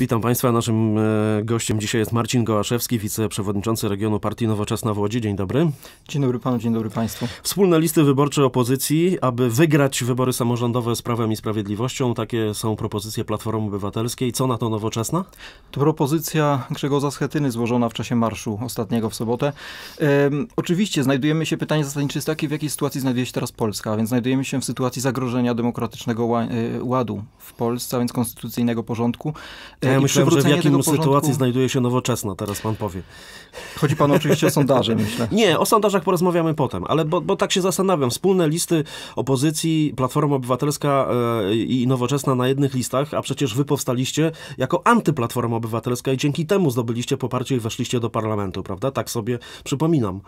Witam Państwa. Naszym e, gościem dzisiaj jest Marcin Gołaszewski, wiceprzewodniczący regionu Partii Nowoczesna w Łodzi. Dzień dobry. Dzień dobry panu, dzień dobry państwu. Wspólne listy wyborcze opozycji, aby wygrać wybory samorządowe z Prawem i Sprawiedliwością. Takie są propozycje Platformy Obywatelskiej. Co na to Nowoczesna? To propozycja Grzegorza Schetyny złożona w czasie marszu ostatniego w sobotę. Ehm, oczywiście znajdujemy się, pytanie zasadnicze jest takie, w jakiej sytuacji znajduje się teraz Polska, więc znajdujemy się w sytuacji zagrożenia demokratycznego e, ładu w Polsce, a więc konstytucyjnego porządku. Ja myślałem, że w jakiej porządku... sytuacji znajduje się Nowoczesna, teraz pan powie. Chodzi panu oczywiście o sondaże, myślę. Nie, o sondażach porozmawiamy potem, ale bo, bo tak się zastanawiam. Wspólne listy opozycji, Platforma Obywatelska e, i Nowoczesna na jednych listach, a przecież wy powstaliście jako antyplatforma obywatelska i dzięki temu zdobyliście poparcie i weszliście do parlamentu, prawda? Tak sobie przypominam.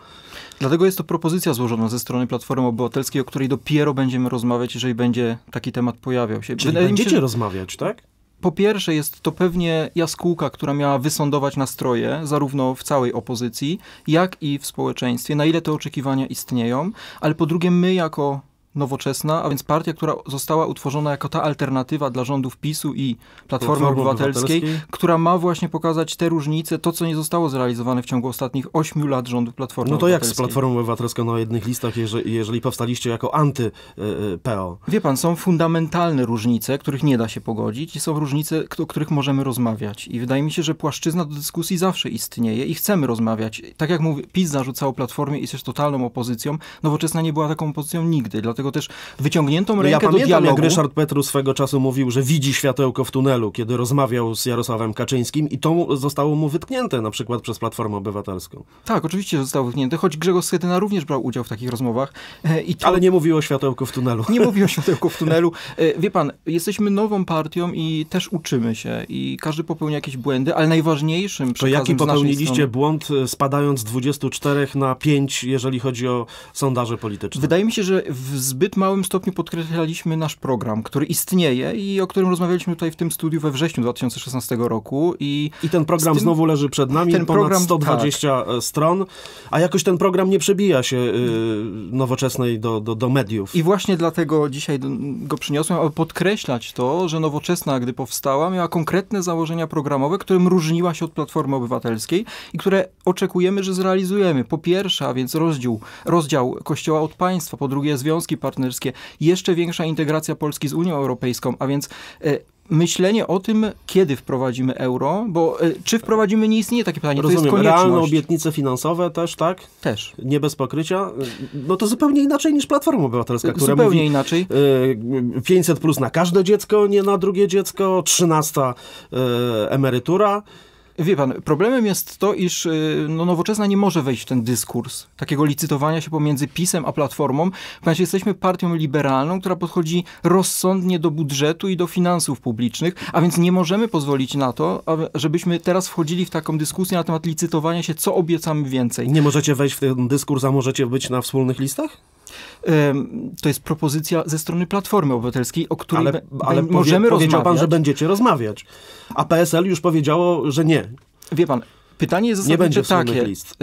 Dlatego jest to propozycja złożona ze strony Platformy Obywatelskiej, o której dopiero będziemy rozmawiać, jeżeli będzie taki temat pojawiał się. Czyli będziecie się, rozmawiać, tak? Po pierwsze jest to pewnie jaskółka, która miała wysądować nastroje, zarówno w całej opozycji, jak i w społeczeństwie, na ile te oczekiwania istnieją, ale po drugie my jako nowoczesna, a więc partia, która została utworzona jako ta alternatywa dla rządów PiSu i Platformy Obywatelskiej, Obywatelskiej, która ma właśnie pokazać te różnice, to co nie zostało zrealizowane w ciągu ostatnich ośmiu lat rządów Platformy No to jak z Platformą Obywatelską na jednych listach, jeżeli, jeżeli powstaliście jako anty-PO? Wie pan, są fundamentalne różnice, których nie da się pogodzić i są różnice, o których możemy rozmawiać. I wydaje mi się, że płaszczyzna do dyskusji zawsze istnieje i chcemy rozmawiać. Tak jak mówię, PiS zarzucało Platformie i jest totalną opozycją, Nowoczesna nie była taką opozycją nigdy, dlatego dlatego też wyciągniętą rękę ja do pamiętam, dialogu. jak Ryszard Petru swego czasu mówił, że widzi światełko w tunelu, kiedy rozmawiał z Jarosławem Kaczyńskim i to zostało mu wytknięte na przykład przez Platformę Obywatelską. Tak, oczywiście zostało wytknięte, choć Grzegorz Schetyna również brał udział w takich rozmowach. E, to... Ale nie mówił o światełku w tunelu. Nie mówił o światełku w tunelu. E, wie pan, jesteśmy nową partią i też uczymy się i każdy popełnia jakieś błędy, ale najważniejszym To jaki popełniliście strony... błąd e, spadając z 24 na 5, jeżeli chodzi o sondaże polityczne? Wydaje mi się, że w zbyt małym stopniu podkreślaliśmy nasz program, który istnieje i o którym rozmawialiśmy tutaj w tym studiu we wrześniu 2016 roku. I, I ten program tym, znowu leży przed nami, ten ponad program, 120 tak. stron, a jakoś ten program nie przebija się yy, nowoczesnej do, do, do mediów. I właśnie dlatego dzisiaj go przyniosłem, aby podkreślać to, że nowoczesna, gdy powstała, miała konkretne założenia programowe, którym różniła się od Platformy Obywatelskiej i które oczekujemy, że zrealizujemy. Po pierwsze, a więc rozdział, rozdział Kościoła od państwa, po drugie związki partnerskie, jeszcze większa integracja Polski z Unią Europejską, a więc e, myślenie o tym, kiedy wprowadzimy euro, bo e, czy wprowadzimy, nie istnieje takie pytanie. Rozumiem, to jest konieczność. realne obietnice finansowe też, tak? Też. Nie bez pokrycia? No to zupełnie inaczej niż Platforma Obywatelska, która Zupełnie mówi, inaczej. 500 plus na każde dziecko, nie na drugie dziecko, 13 emerytura. Wie pan, problemem jest to, iż y, no, nowoczesna nie może wejść w ten dyskurs takiego licytowania się pomiędzy PiSem a Platformą, ponieważ jesteśmy partią liberalną, która podchodzi rozsądnie do budżetu i do finansów publicznych, a więc nie możemy pozwolić na to, żebyśmy teraz wchodzili w taką dyskusję na temat licytowania się, co obiecamy więcej. Nie możecie wejść w ten dyskurs, a możecie być na wspólnych listach? To jest propozycja ze strony Platformy Obywatelskiej, o której ale, ale powie, możemy powiedział rozmawiać. pan, że będziecie rozmawiać, a PSL już powiedziało, że nie. Wie pan, Pytanie jest zasadnicze takie. List. E,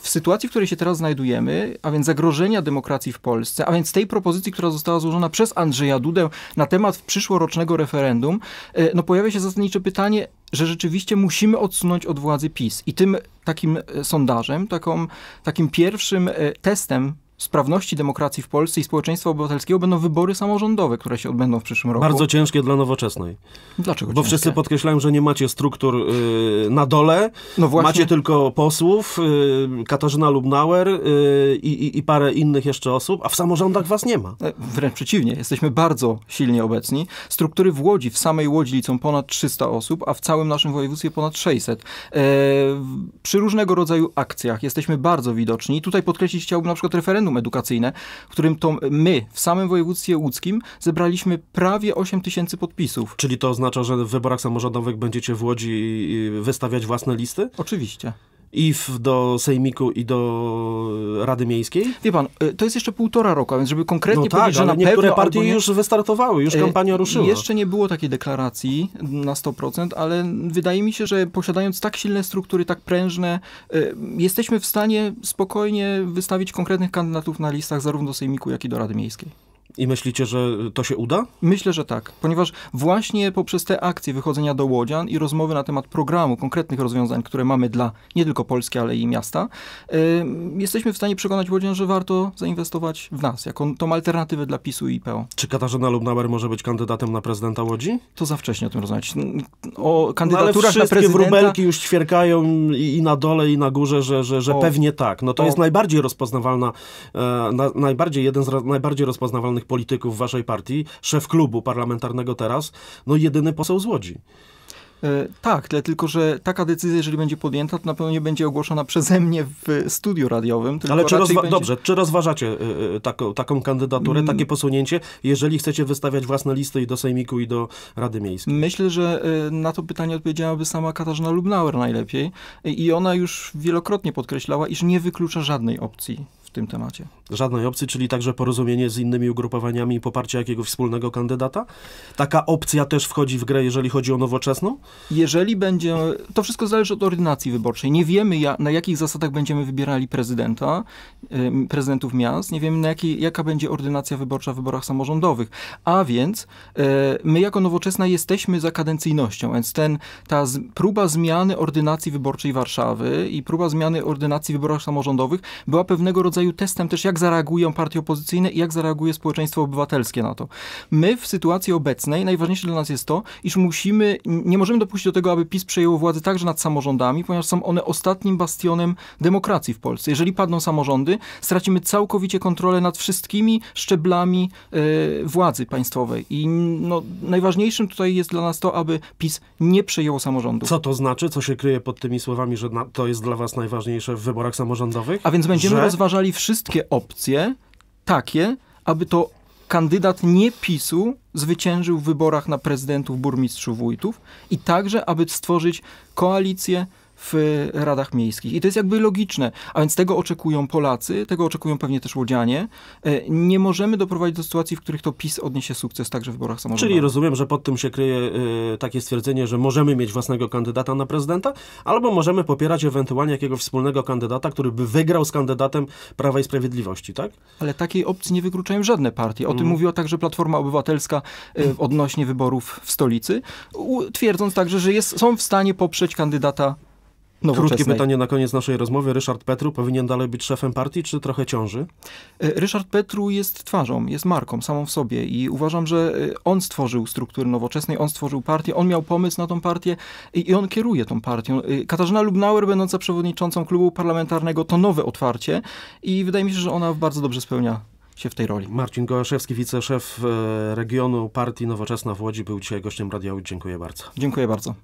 w sytuacji, w której się teraz znajdujemy, a więc zagrożenia demokracji w Polsce, a więc tej propozycji, która została złożona przez Andrzeja Dudę na temat przyszłorocznego referendum, e, no pojawia się zasadnicze pytanie, że rzeczywiście musimy odsunąć od władzy PiS. I tym takim e, sondażem, taką, takim pierwszym testem sprawności demokracji w Polsce i społeczeństwa obywatelskiego będą wybory samorządowe, które się odbędą w przyszłym roku. Bardzo ciężkie dla nowoczesnej. Dlaczego Bo ciężkie? wszyscy podkreślają, że nie macie struktur yy, na dole, no właśnie. macie tylko posłów, yy, Katarzyna Lubnauer i, i, parę innych jeszcze osób, a w samorządach was nie ma. E, wręcz przeciwnie, jesteśmy bardzo silnie obecni. Struktury w Łodzi, w samej Łodzi liczą ponad 300 osób, a w całym naszym województwie ponad 600. E, przy różnego rodzaju akcjach jesteśmy bardzo widoczni. Tutaj podkreślić chciałbym na przykład referendum edukacyjne, w którym to my w samym województwie łódzkim zebraliśmy prawie 8 tysięcy podpisów. Czyli to oznacza, że w wyborach samorządowych będziecie w Łodzi wystawiać własne listy? Oczywiście i w, do Sejmiku i do Rady Miejskiej? Wie pan, y, to jest jeszcze półtora roku, a więc żeby konkretnie no tak, powiedzieć, że na niektóre pewno... partie nie... już wystartowały, już y, kampania ruszyła. Jeszcze nie było takiej deklaracji na 100%, ale wydaje mi się, że posiadając tak silne struktury, tak prężne, y, jesteśmy w stanie spokojnie wystawić konkretnych kandydatów na listach zarówno do Sejmiku, jak i do Rady Miejskiej. I myślicie, że to się uda? Myślę, że tak, ponieważ właśnie poprzez te akcje wychodzenia do Łodzian i rozmowy na temat programu, konkretnych rozwiązań, które mamy dla nie tylko Polski, ale i miasta, yy, jesteśmy w stanie przekonać Łodzian, że warto zainwestować w nas, jako tą alternatywę dla PiSu i PO. Czy Katarzyna Lubnauer może być kandydatem na prezydenta Łodzi? To za wcześnie o tym rozmawiać. O kandydaturach no, na prezydenta... wróbelki już ćwierkają i, i, na dole, i na górze, że, że, że pewnie tak. No to o. jest najbardziej rozpoznawalna, e, na, najbardziej jeden z najbardziej rozpoznawalnych polityków waszej partii, szef klubu parlamentarnego teraz, no jedyny poseł z Łodzi. E, tak, tylko że taka decyzja, jeżeli będzie podjęta, to na pewno nie będzie ogłoszona przeze mnie w studiu radiowym. Ale czy będzie... dobrze, czy rozważacie y, taką, taką kandydaturę, mm. takie posunięcie, jeżeli chcecie wystawiać własne listy i do Sejmiku, i do Rady Miejskiej? Myślę, że y, na to pytanie odpowiedziałaby sama Katarzyna Lubnauer najlepiej. I ona już wielokrotnie podkreślała, iż nie wyklucza żadnej opcji tym temacie. Żadnej opcji, czyli także porozumienie z innymi ugrupowaniami i poparcie jakiegoś wspólnego kandydata? Taka opcja też wchodzi w grę, jeżeli chodzi o nowoczesną? Jeżeli będzie, to wszystko zależy od ordynacji wyborczej. Nie wiemy, ja, na jakich zasadach będziemy wybierali prezydenta, prezydentów miast, nie wiemy, na jakiej, jaka będzie ordynacja wyborcza w wyborach samorządowych. A więc e, my jako nowoczesna jesteśmy za kadencyjnością, więc ten, ta z, próba zmiany ordynacji wyborczej Warszawy i próba zmiany ordynacji w wyborach samorządowych była pewnego rodzaju rodzaju testem też, jak zareagują partie opozycyjne i jak zareaguje społeczeństwo obywatelskie na to. My w sytuacji obecnej, najważniejsze dla nas jest to, iż musimy, nie możemy dopuścić do tego, aby PiS przejęło władzę także nad samorządami, ponieważ są one ostatnim bastionem demokracji w Polsce. Jeżeli padną samorządy, stracimy całkowicie kontrolę nad wszystkimi szczeblami y, władzy państwowej. I no, najważniejszym tutaj jest dla nas to, aby PiS nie przejęło samorządu. Co to znaczy? Co się kryje pod tymi słowami, że na, to jest dla was najważniejsze w wyborach samorządowych? A więc będziemy że... rozważali wszystkie opcje takie, aby to kandydat nie PiSu zwyciężył w wyborach na prezydentów, burmistrzów, wójtów i także, aby stworzyć koalicję w radach miejskich. I to jest jakby logiczne. A więc tego oczekują Polacy, tego oczekują pewnie też Łodzianie. E, nie możemy doprowadzić do sytuacji, w których to PiS odniesie sukces także w wyborach samorządowych. Czyli rozumiem, że pod tym się kryje y, takie stwierdzenie, że możemy mieć własnego kandydata na prezydenta, albo możemy popierać ewentualnie jakiegoś wspólnego kandydata, który by wygrał z kandydatem Prawa i Sprawiedliwości, tak? Ale takiej opcji nie wykluczają żadne partie. O mm. tym mówiła także Platforma Obywatelska y, odnośnie wyborów w stolicy, twierdząc także, że jest, są w stanie poprzeć kandydata Krótkie pytanie na koniec naszej rozmowy. Ryszard Petru powinien dalej być szefem partii, czy trochę ciąży? E, Ryszard Petru jest twarzą, jest marką samą w sobie i uważam, że e, on stworzył struktury nowoczesnej, on stworzył partię, on miał pomysł na tą partię i on kieruje tą partią. E, Katarzyna Lubnauer, będąca przewodniczącą klubu parlamentarnego, to nowe otwarcie i wydaje mi się, że ona bardzo dobrze spełnia się w tej roli. Marcin Gołaszewski, wiceszef regionu partii Nowoczesna w Łodzi, był dzisiaj gościem Radia Dziękuję bardzo. Dziękuję bardzo.